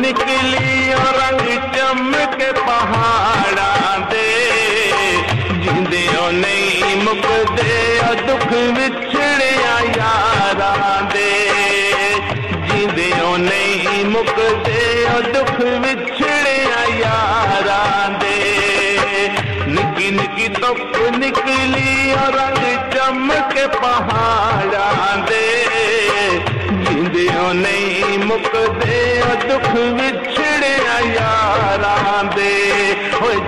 निकली और रंग चमके पहाड़ा दे जिंदे नहीं मुकदे दुख विछड़िया यारा दे जिंदे नहीं मुकदे दुख विछड़िया यारा दे निकी निकी तुप निकली और रंग चमके पहाड़ा दे जिंदे नहीं मुके दुख विछिड़े आई या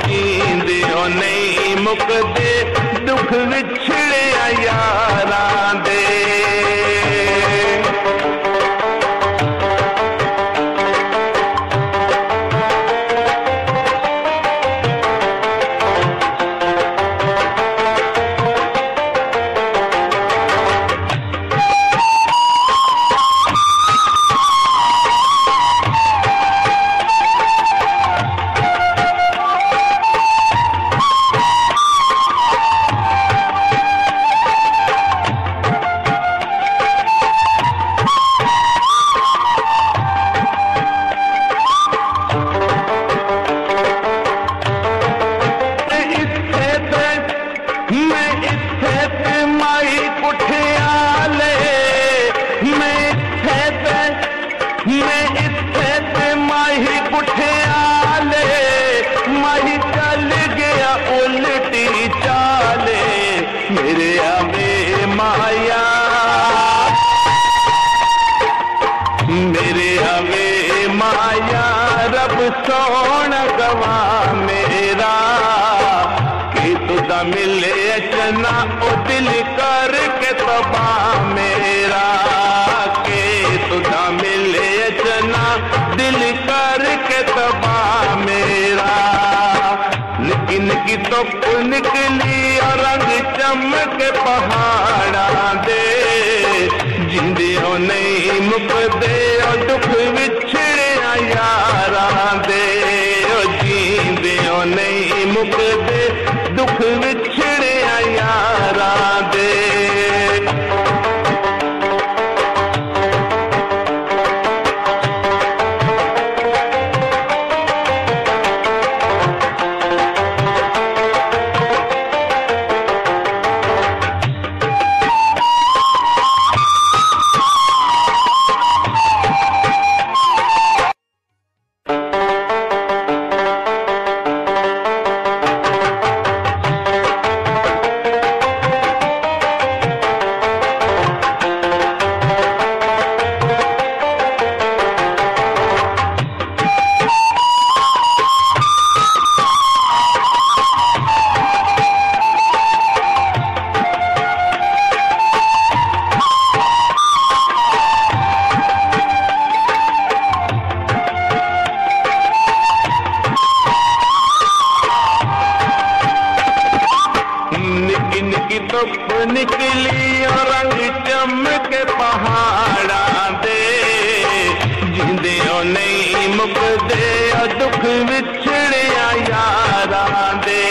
जी मुके दुख विछिड़े आई दे मेरे आमे माया। मेरे आमे माया रब सोना गवा मेरा। कि तुदा मिल की तो पुल निकली और रंग चमक पहाड़ा दे। जिंदियों नहीं मुख दे और दुख बिछड़े यारा दे। जिंदियों नहीं मुख निकली और रंग चमक पहाड़ा दे। जिंदे नहीं मुकदे दुख विछड़िया यारा दे।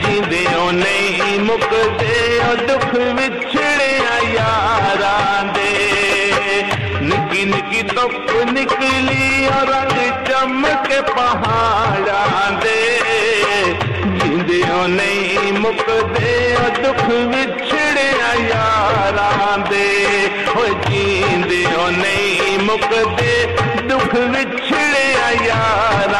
जिंदे नहीं मुकदे दुख विछड़िया यारा दे। निकी निकी धुप निकली और रंग चमक पहाड़ा दे। मुक दुख विछड़े आयारे जीके दुख विछड़े आयार